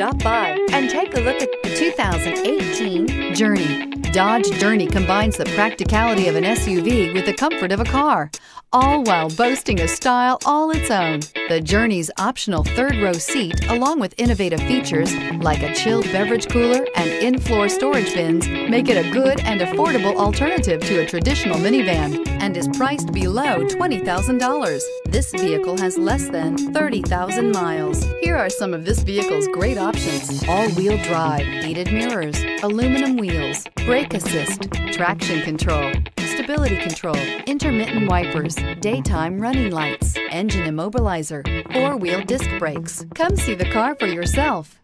Stop by and take a look at the 2018 Journey. Dodge Journey combines the practicality of an SUV with the comfort of a car, all while boasting a style all its own. The Journey's optional third row seat, along with innovative features like a chilled beverage cooler and in-floor storage bins, make it a good and affordable alternative to a traditional minivan and is priced below $20,000. This vehicle has less than 30,000 miles. Here are some of this vehicle's great options. All-wheel drive, heated mirrors, aluminum wheels, brake assist, traction control, stability control, intermittent wipers, daytime running lights, engine immobilizer, four-wheel disc brakes. Come see the car for yourself.